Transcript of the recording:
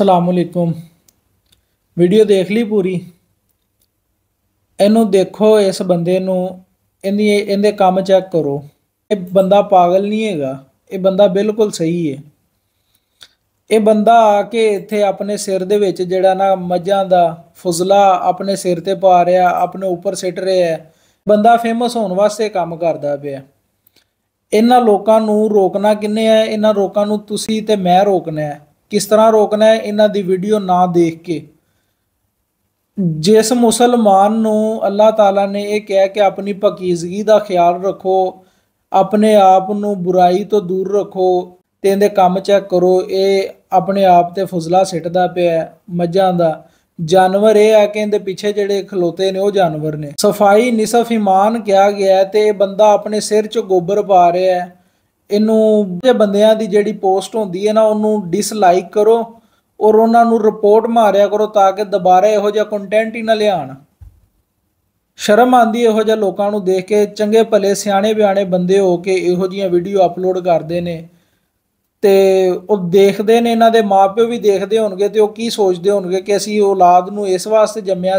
ਅਸਲਾਮ video ਦੇਖ ਲਈ ਪੂਰੀ। ਇਹਨੂੰ ਦੇਖੋ, ਇਸ ਬੰਦੇ ਨੂੰ, ਇਹਦੀ, ਇਹਦੇ ਕੰਮ ਚੈੱਕ ਕਰੋ। ਇਹ ਬੰਦਾ ਪਾਗਲ ਨਹੀਂ ਹੈਗਾ। ਇਹ ਬੰਦਾ ਬਿਲਕੁਲ ਸਹੀ ਹੈ। ਇਹ ਬੰਦਾ ਆ ਕੇ ਇੱਥੇ ਆਪਣੇ ਸਿਰ ਦੇ ਵਿੱਚ ਜਿਹੜਾ ਨਾ ਮੱਝਾਂ ਦਾ ਫੁਜ਼ਲਾ ਆਪਣੇ ਸਿਰ ਤੇ ਪਾ ਰਿਹਾ, ਆਪਣੇ ਉੱਪਰ ਸਿੱਟ ਰਿਹਾ ਬੰਦਾ ਫੇਮਸ ਹੋਣ ਵਾਸਤੇ ਕੰਮ ਕਰਦਾ ਪਿਆ। ਇਹਨਾਂ ਲੋਕਾਂ ਨੂੰ ਰੋਕਣਾ ਕਿੰਨੇ ਹੈ ਇਹਨਾਂ ਲੋਕਾਂ ਨੂੰ ਤੁਸੀਂ ਤੇ ਮੈਂ ਰੋਕਣਾ ਹੈ। ਕਿਸ ਤਰ੍ਹਾਂ ਰੋਕਣਾ ਹੈ, ਇਹਨਾਂ ਦੀ ਵੀਡੀਓ ਨਾ ਦੇਖ ਕੇ। ਜਿਸ ਮੁਸਲਮਾਨ ਨੂੰ ਅੱਲਾਹ ਤਾਲਾ ਨੇ ਇਹ ਕਿਹਾ ਕਿ ਆਪਣੀ ਪਕੀਜ਼ਗੀ ਦਾ ਖਿਆਲ ਰੱਖੋ, ਆਪਣੇ ਆਪ ਨੂੰ ਬੁਰਾਈ ਤੋਂ ਦੂਰ ਰੱਖੋ, ਤੇ ਇਹਦੇ ਕੰਮ ਚੈੱਕ ਕਰੋ, ਇਹ ਆਪਣੇ ਆਪ ਤੇ ਫੁਜ਼ਲਾ ਸਿੱਟਦਾ ਪਿਆ ਮੱਝਾਂ ਦਾ। ਜਾਨਵਰ ਇਹ ਆ ਕਿ ਇਹਦੇ ਪਿੱਛੇ ਜਿਹੜੇ ਖਲੋਤੇ ਨੇ, ਉਹ ਜਾਨਵਰ ਨੇ। ਸਫ਼ਾਈ, ਨਿਸਫ ਇਮਾਨ ਕਿਹਾ ਗਿਆ ਹੈ ਤੇ ਇਹ ਬੰਦਾ ਆਪਣੇ ਸਿਰ 'ਚ ਗੋਬਰ ਪਾ ਰਿਹਾ ਹੈ। ਇਹਨੂੰ ਜੇ ਬੰਦਿਆਂ ਦੀ ਜਿਹੜੀ ਪੋਸਟ ਹੁੰਦੀ ਹੈ ਨਾ, ਉਹਨੂੰ ਡਿਸਲਾਈਕ ਕਰੋ ਔਰ ਉਹਨਾਂ ਨੂੰ ਰਿਪੋਰਟ ਮਾਰਿਆ ਕਰੋ ਤਾਂ ਕਿ ਦੁਬਾਰਾ ਇਹੋ ਜਿਹਾ ਕੰਟੈਂਟ ਹੀ ਨਾ ਲਿਆਣ ਸ਼ਰਮ ਆਂਦੀ ਇਹੋ ਜਿਹਾ ਲੋਕਾਂ ਨੂੰ ਦੇਖ ਕੇ, ਚੰਗੇ ਭਲੇ ਸਿਆਣੇ ਬਿਆਣੇ ਬੰਦੇ ਹੋ ਕੇ ਇਹੋ ਜੀਆਂ ਵੀਡੀਓ ਅਪਲੋਡ ਕਰਦੇ ਨੇ ਤੇ ਉਹ ਦੇਖਦੇ ਨੇ, ਇਹਨਾਂ ਦੇ ਮਾਪਿਓ ਵੀ ਦੇਖਦੇ ਹੋਣਗੇ ਤੇ ਉਹ ਕੀ ਸੋਚਦੇ ਹੋਣਗੇ ਕਿ ਅਸੀਂ ਔਲਾਦ ਨੂੰ ਇਸ ਵਾਸਤੇ ਜੰਮਿਆ